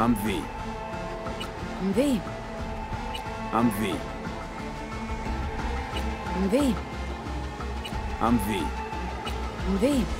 I'm V. I'm V. I'm V. I'm V. I'm V. I'm V.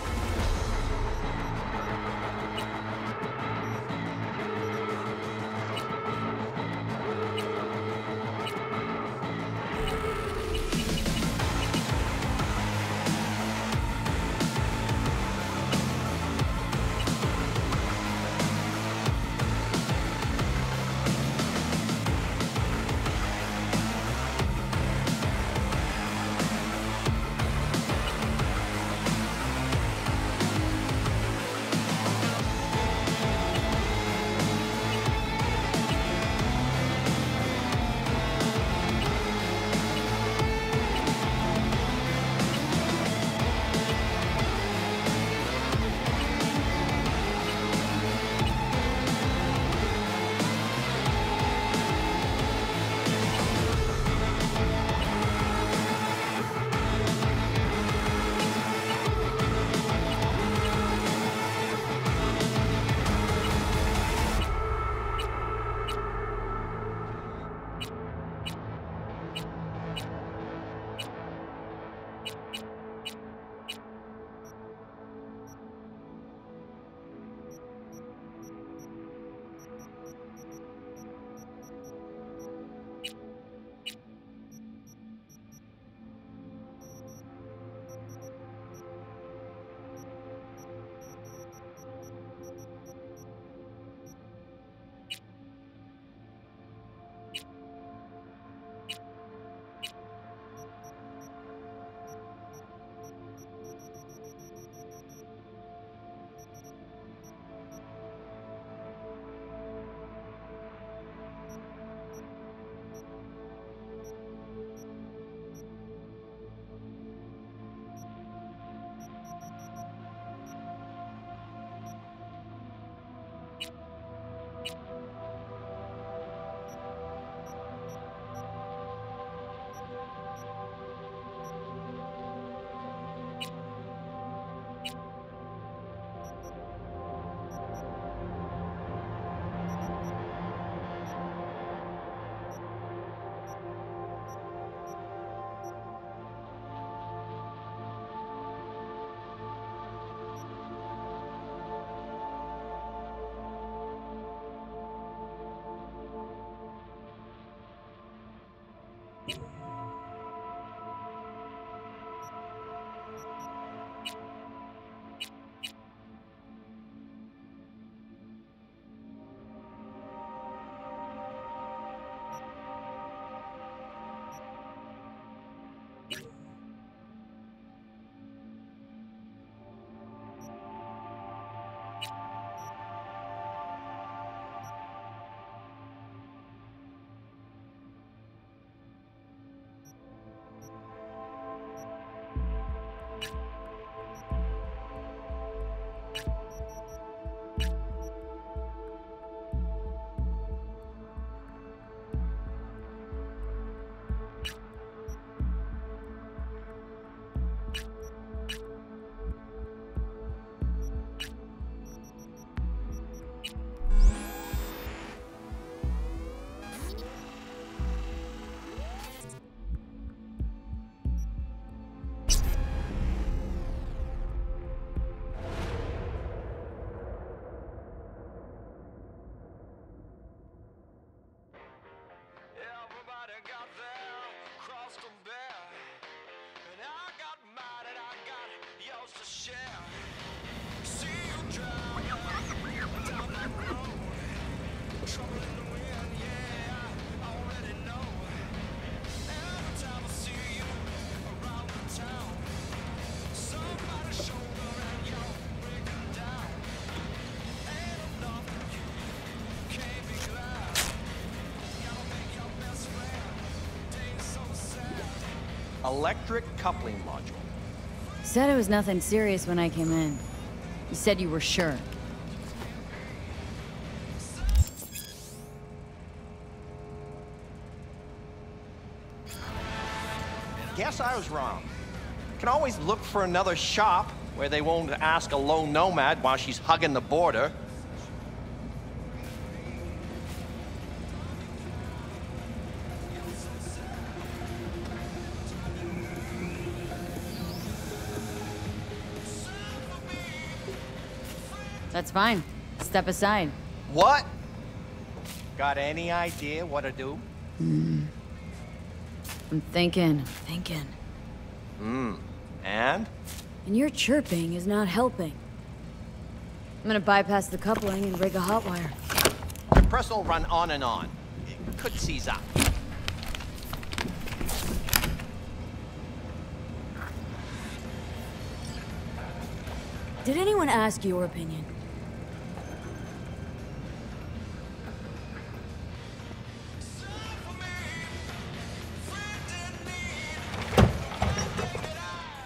Electric coupling module. Said it was nothing serious when I came in. You said you were sure. Guess I was wrong. Can always look for another shop where they won't ask a lone nomad while she's hugging the border. That's fine. Step aside. What? Got any idea what to do? I'm thinking, thinking. Hmm. And? And your chirping is not helping. I'm gonna bypass the coupling and rig a hot wire. Compressor will run on and on. It could seize up. Did anyone ask your opinion?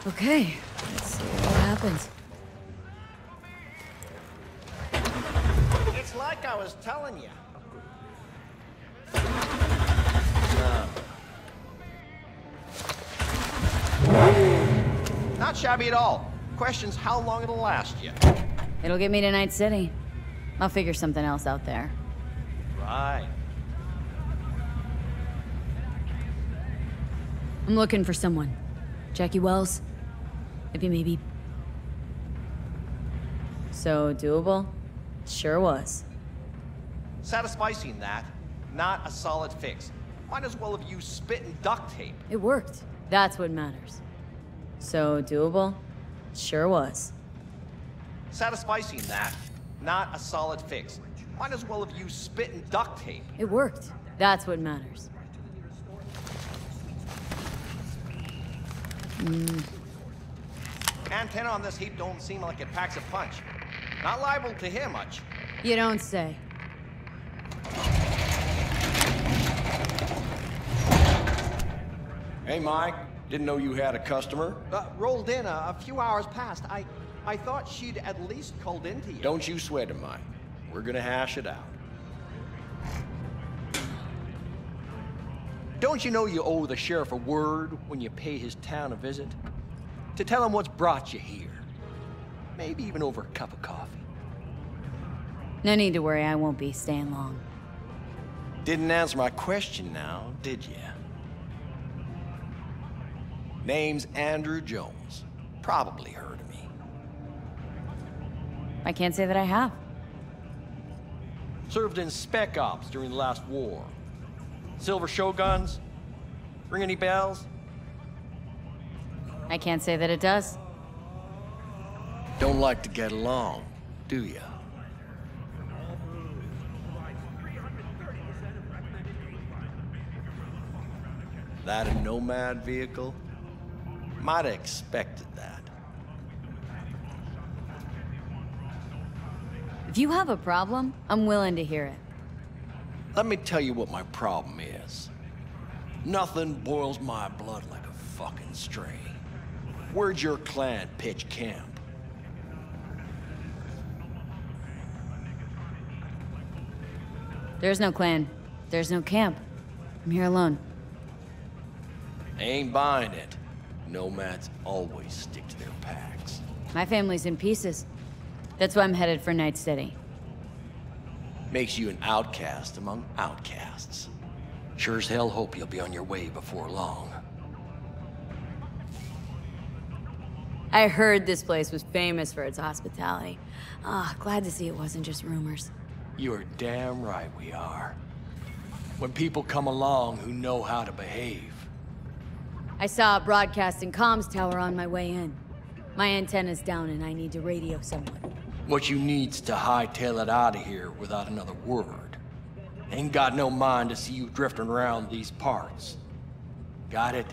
Okay, let's see what happens. It's like I was telling you. Not shabby at all. Question's how long it'll last you. It'll get me to Night City. I'll figure something else out there. Right. I'm looking for someone. Jackie Wells? Maybe, maybe. So, doable? Sure was. Satisficing that, not a solid fix. Might as well have used spit and duct tape. It worked. That's what matters. So, doable? Sure was. Satisficing that, not a solid fix. Might as well have used spit and duct tape. It worked. That's what matters. Mm. Antenna on this heap don't seem like it packs a punch. Not liable to hear much. You don't say. Hey, Mike. Didn't know you had a customer. Uh, rolled in a, a few hours past. I, I thought she'd at least called into you. Don't you sweat it, Mike. We're gonna hash it out. Don't you know you owe the sheriff a word when you pay his town a visit? To tell him what's brought you here. Maybe even over a cup of coffee. No need to worry, I won't be staying long. Didn't answer my question now, did you? Name's Andrew Jones. Probably heard of me. I can't say that I have. Served in spec ops during the last war. Silver Shoguns? Ring any bells? I can't say that it does. Don't like to get along, do ya? That a nomad vehicle? Might have expected that. If you have a problem, I'm willing to hear it. Let me tell you what my problem is. Nothing boils my blood like a fucking stray. Where'd your clan pitch camp? There's no clan. There's no camp. I'm here alone. Ain't buying it. Nomads always stick to their packs. My family's in pieces. That's why I'm headed for Night City. Makes you an outcast among outcasts. Sure as hell hope you'll be on your way before long. I heard this place was famous for its hospitality. Ah, glad to see it wasn't just rumors. You're damn right we are. When people come along who know how to behave. I saw a broadcasting comms tower on my way in. My antenna's down and I need to radio someone. What you need's to hightail it out of here without another word. Ain't got no mind to see you drifting around these parts. Got it?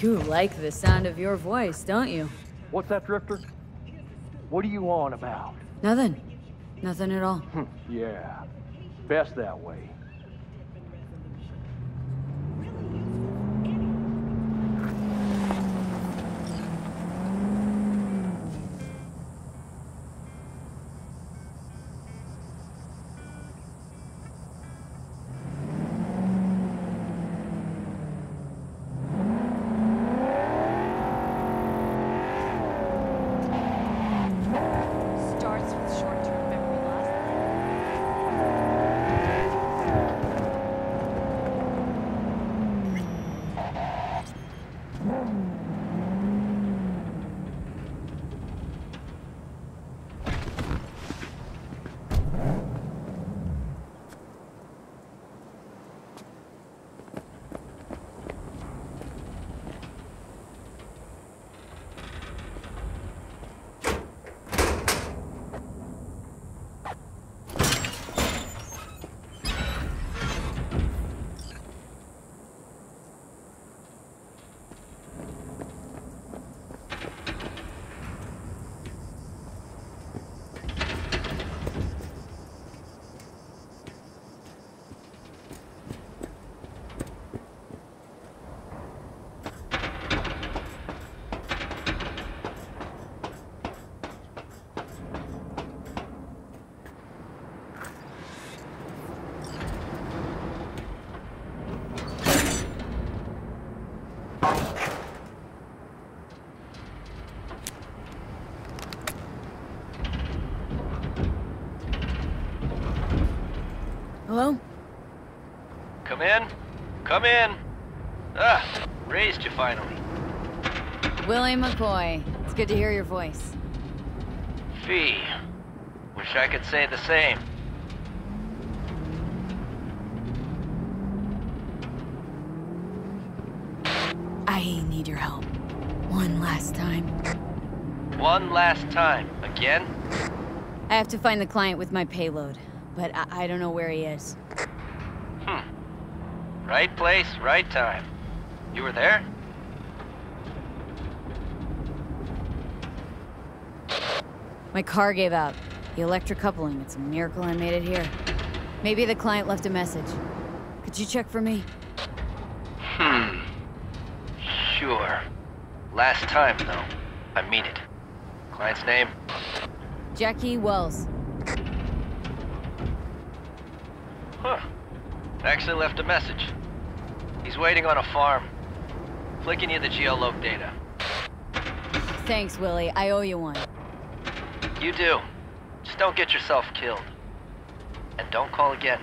You like the sound of your voice, don't you? What's that, Drifter? What are you on about? Nothing. Nothing at all. Yeah, best that way. Come in. Come in. Ah, raised you finally. Willie McCoy. It's good to hear your voice. Fee. Wish I could say the same. I need your help. One last time. One last time. Again? I have to find the client with my payload, but I, I don't know where he is. Right place, right time. You were there? My car gave out. The electric coupling. It's a miracle I made it here. Maybe the client left a message. Could you check for me? Hmm. Sure. Last time, though. I mean it. Client's name? Jackie Wells. Huh. Actually left a message. He's waiting on a farm. Flicking you the geoloc data. Thanks, Willie. I owe you one. You do. Just don't get yourself killed. And don't call again.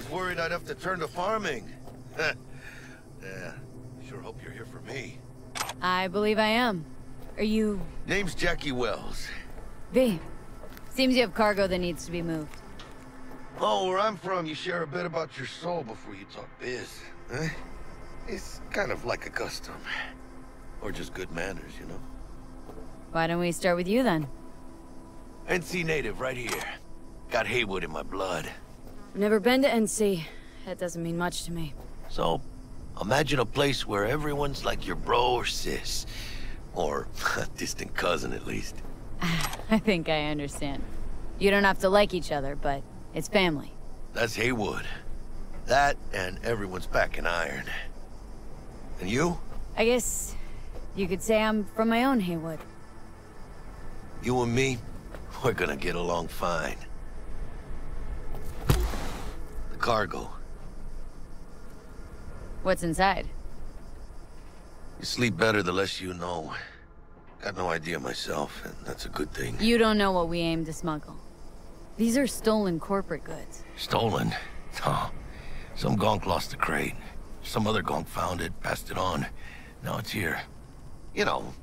Was worried I'd have to turn to farming. yeah, sure hope you're here for me. I believe I am. Are you... Name's Jackie Wells. V? Seems you have cargo that needs to be moved. Oh, where I'm from, you share a bit about your soul before you talk biz. Eh? It's kind of like a custom. Or just good manners, you know? Why don't we start with you then? NC native, right here. Got Heywood in my blood. Never been to NC. That doesn't mean much to me. So, imagine a place where everyone's like your bro or sis. Or a distant cousin, at least. I think I understand. You don't have to like each other, but it's family. That's Heywood. That and everyone's back in iron. And you? I guess you could say I'm from my own Heywood. You and me, we're gonna get along fine. Cargo. What's inside? You sleep better the less you know. Got no idea myself, and that's a good thing. You don't know what we aim to smuggle. These are stolen corporate goods. Stolen? Oh. Some gonk lost the crate. Some other gonk found it, passed it on. Now it's here. You know,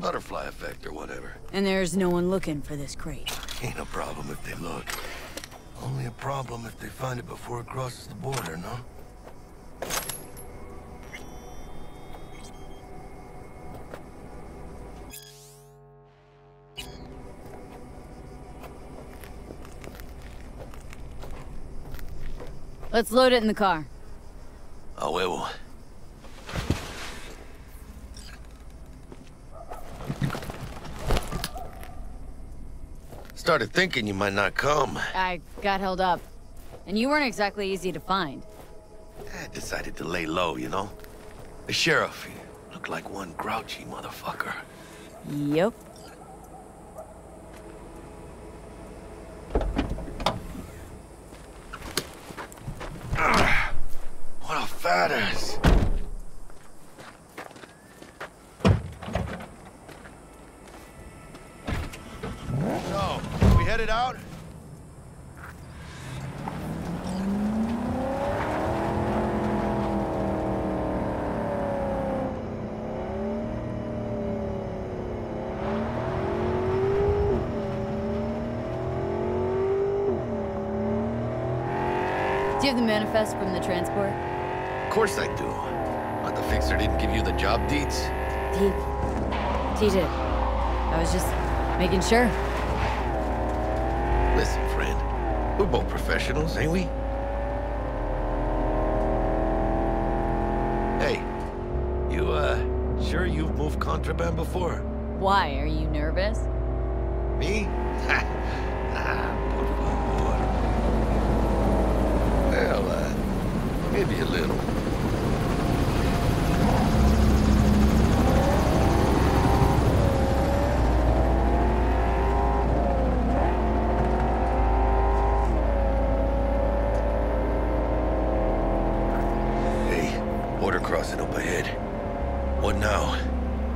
butterfly effect or whatever. And there's no one looking for this crate. Ain't a problem if they look. Only a problem if they find it before it crosses the border, no? Let's load it in the car. A huevo. Started thinking you might not come. I got held up. And you weren't exactly easy to find. I decided to lay low, you know? The sheriff, he looked like one grouchy motherfucker. Yep. What a fat ass. So, we headed out? Do you have the manifest from the transport? Of course I do. But the fixer didn't give you the job deeds? He... He did. I was just making sure. Listen, friend. We're both professionals, ain't we? Hey, you, uh, sure you've moved contraband before? Why? Are you nervous? Me? Maybe a little. Hey, border crossing up ahead. What now?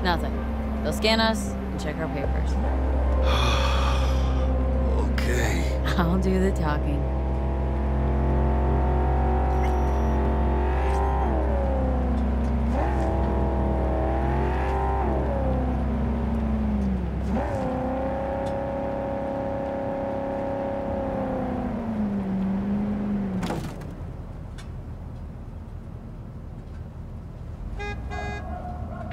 Nothing. They'll scan us and check our papers. Okay. I'll do the talking.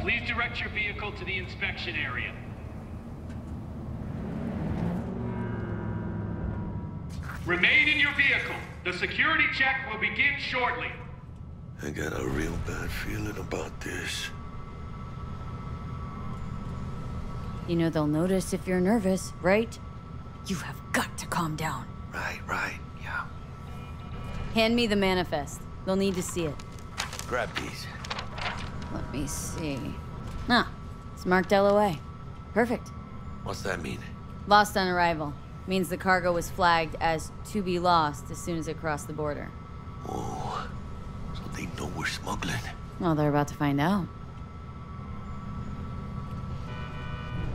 Please direct your vehicle to the inspection area. Remain in your vehicle. The security check will begin shortly. I got a real bad feeling about this. You know they'll notice if you're nervous, right? You have got to calm down. Right, right, yeah. Hand me the manifest. They'll need to see it. Grab these. Let me see. Ah, it's marked LOA. Perfect. What's that mean? Lost on arrival. Means the cargo was flagged as to be lost as soon as it crossed the border. Oh, so they know we're smuggling. Well, they're about to find out.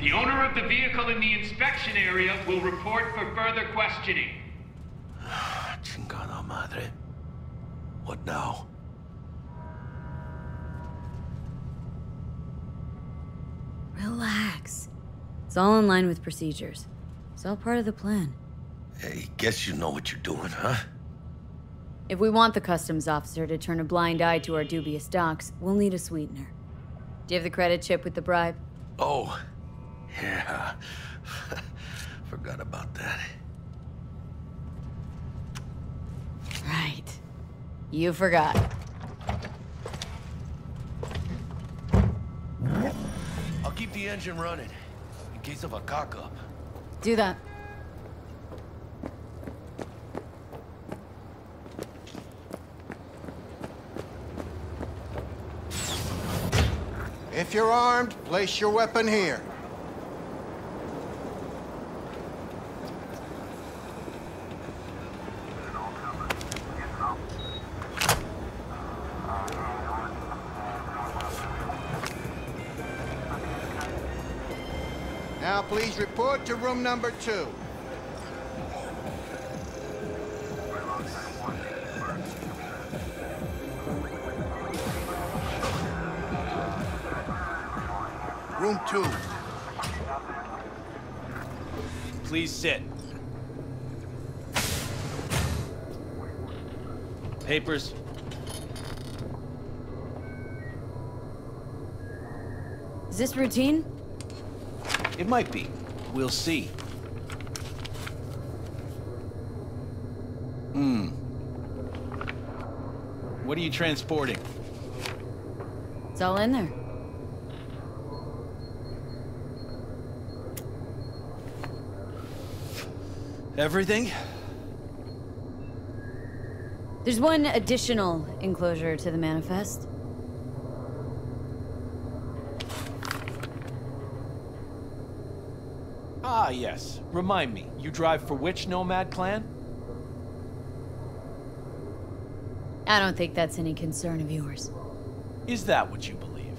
The owner of the vehicle in the inspection area will report for further questioning. Chingada madre. What now? Relax. It's all in line with procedures. It's all part of the plan. Hey, guess you know what you're doing, huh? If we want the customs officer to turn a blind eye to our dubious docs, we'll need a sweetener. Do you have the credit chip with the bribe? Oh, yeah. Forgot about that. Right. You forgot. I'll keep the engine running in case of a cock up. Do that. If you're armed, place your weapon here. Report to room number two. room two. Please sit. Papers. Is this routine? It might be. We'll see. Hmm. What are you transporting? It's all in there. Everything? There's one additional enclosure to the manifest. Ah, yes. Remind me, you drive for which nomad clan? I don't think that's any concern of yours. Is that what you believe?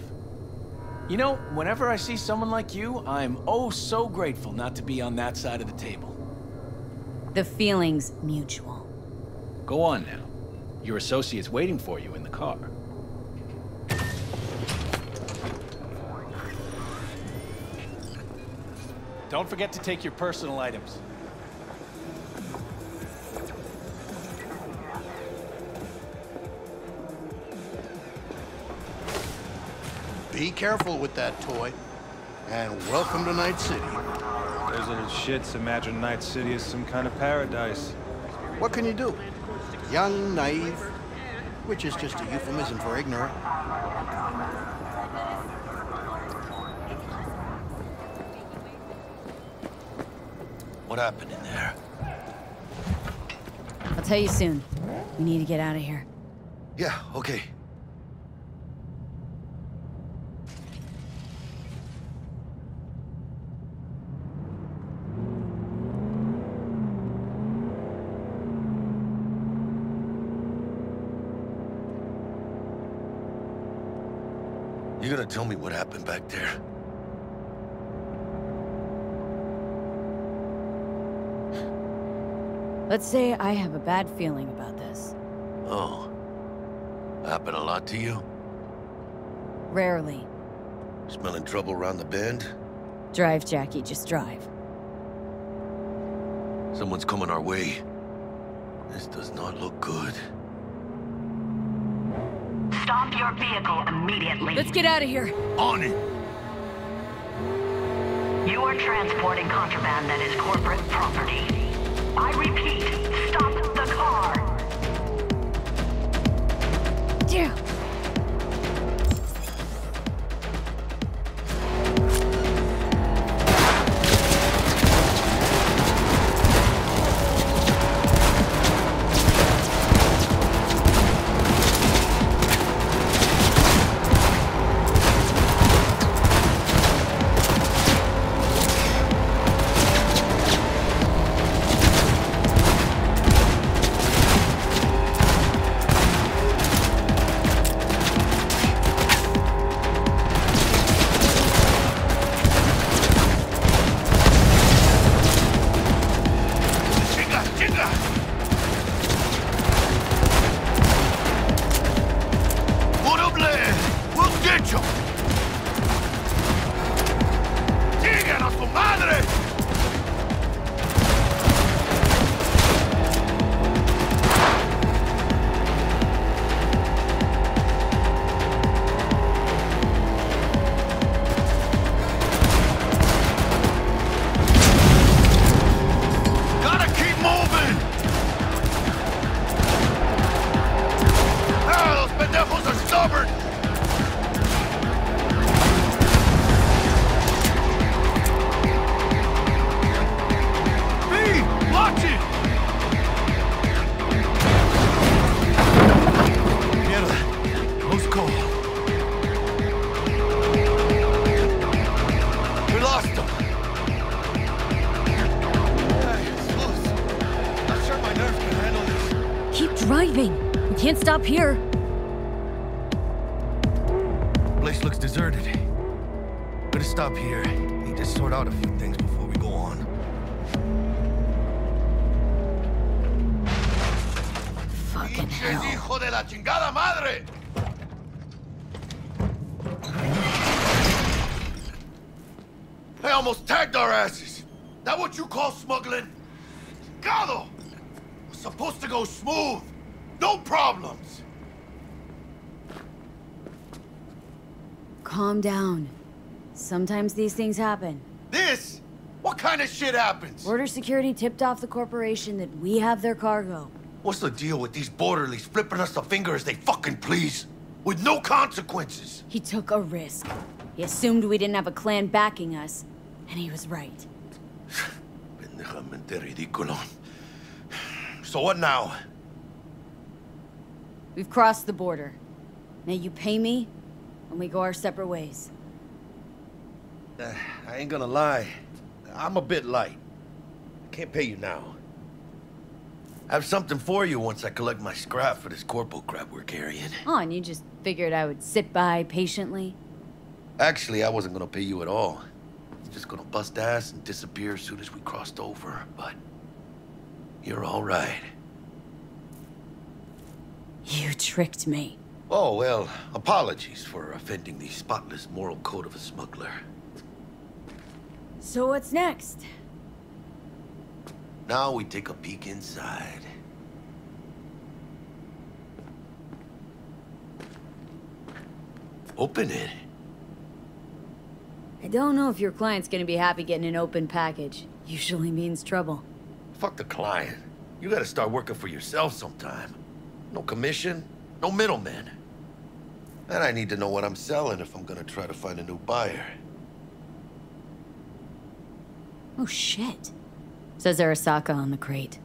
You know, whenever I see someone like you, I'm oh so grateful not to be on that side of the table. The feeling's mutual. Go on now. Your associate's waiting for you in the car. Don't forget to take your personal items. Be careful with that toy. And welcome to Night City. Those little shits imagine Night City as some kind of paradise. What can you do? Young, naive, which is just a euphemism for ignorant. What happened in there? I'll tell you soon. We need to get out of here. Yeah, okay. You gonna tell me what happened back there? Let's say I have a bad feeling about this. Oh. Happened a lot to you? Rarely. Smelling trouble around the bend? Drive, Jackie, just drive. Someone's coming our way. This does not look good. Stop your vehicle immediately. Let's get out of here. On it! You are transporting contraband that is corporate property. I repeat, stop here. Place looks deserted. Gonna stop here. Need to sort out a few things before we go on. Fucking hell. hijo de la chingada madre! almost tagged our asses. That what you call smuggling? Gado! Supposed to go smooth. No problems. Calm down. Sometimes these things happen. This? What kind of shit happens? Border security tipped off the corporation that we have their cargo. What's the deal with these borderlies flipping us the finger as they fucking please? With no consequences. He took a risk. He assumed we didn't have a clan backing us, and he was right. Ridículo. So what now? We've crossed the border. Now you pay me, and we go our separate ways. Uh, I ain't gonna lie. I'm a bit light. I can't pay you now. I have something for you once I collect my scrap for this corpo crap we're carrying. Oh, and you just figured I would sit by patiently? Actually, I wasn't gonna pay you at all. Just gonna bust ass and disappear as soon as we crossed over, but... You're all right. You tricked me. Oh, well, apologies for offending the spotless moral code of a smuggler. So what's next? Now we take a peek inside. Open it. I don't know if your client's gonna be happy getting an open package. Usually means trouble. Fuck the client. You gotta start working for yourself sometime. No commission, no middlemen. And I need to know what I'm selling if I'm gonna try to find a new buyer. Oh shit. Says Arasaka on the crate.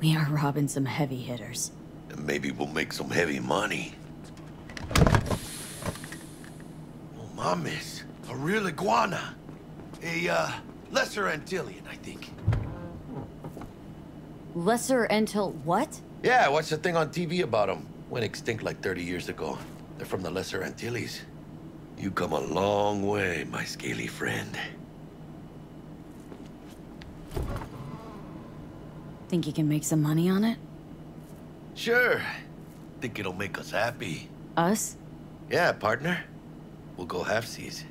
We are robbing some heavy hitters. And maybe we'll make some heavy money. Oh, mames. A real iguana. A, uh, lesser Antillean, I think. Lesser Antil... what? Yeah, I watched a thing on TV about them. Went extinct like 30 years ago. They're from the Lesser Antilles. You come a long way, my scaly friend. Think you can make some money on it? Sure. Think it'll make us happy. Us? Yeah, partner. We'll go halfsies.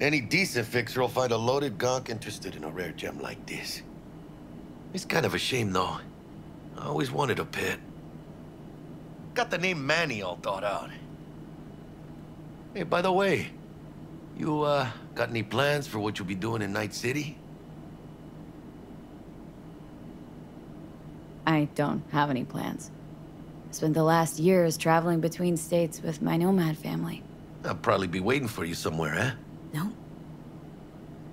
Any decent fixer will find a loaded gonk interested in a rare gem like this. It's kind of a shame, though. I always wanted a pet. Got the name Manny all thought out. Hey, by the way, you, uh, got any plans for what you'll be doing in Night City? I don't have any plans. Spent the last years traveling between states with my nomad family. I'll probably be waiting for you somewhere, eh? No.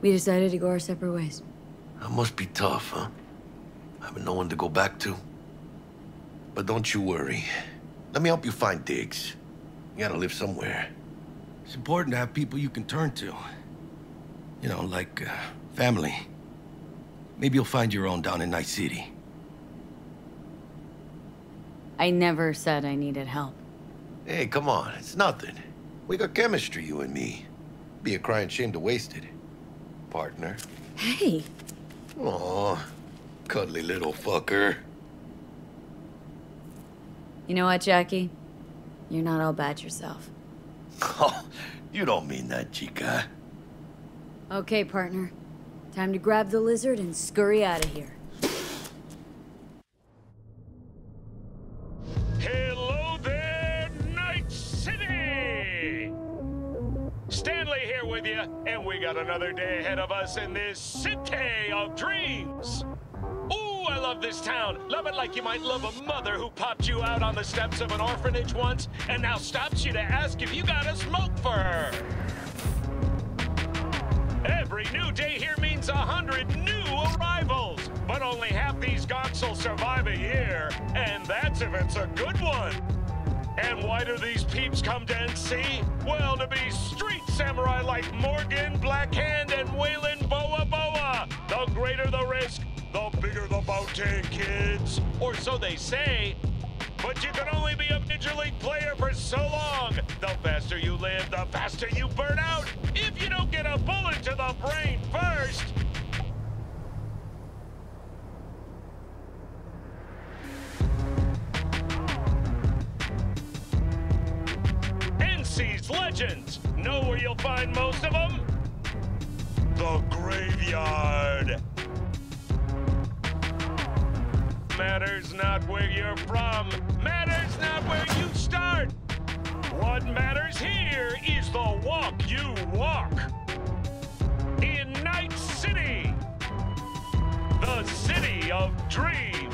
We decided to go our separate ways. That must be tough, huh? Having no one to go back to. But don't you worry. Let me help you find digs. You gotta live somewhere. It's important to have people you can turn to. You know, like, uh, family. Maybe you'll find your own down in Night City. I never said I needed help. Hey, come on, it's nothing. We got chemistry, you and me. Be a crying shame to waste it. Partner. Hey! Aw, cuddly little fucker. You know what, Jackie? You're not all bad yourself. Oh, you don't mean that, chica. Okay, partner. Time to grab the lizard and scurry out of here. Hello there, Night City! Stanley here with you, and we got another day ahead of us in this city of dreams. Love this town. Love it like you might love a mother who popped you out on the steps of an orphanage once and now stops you to ask if you got a smoke for her. Every new day here means a hundred new arrivals, but only half these gonks will survive a year, and that's if it's a good one. And why do these peeps come to NC? Well, to be street samurai like Morgan, Blackhand, 10, kids. Or so they say. But you can only be a Major League player for so long. The faster you live, the faster you burn out. If you don't get a bullet to the brain first, legends. Know where you'll find most of them? The Graveyard. Matters not where you're from, matters not where you start. What matters here is the walk you walk. In Night City, the city of dreams.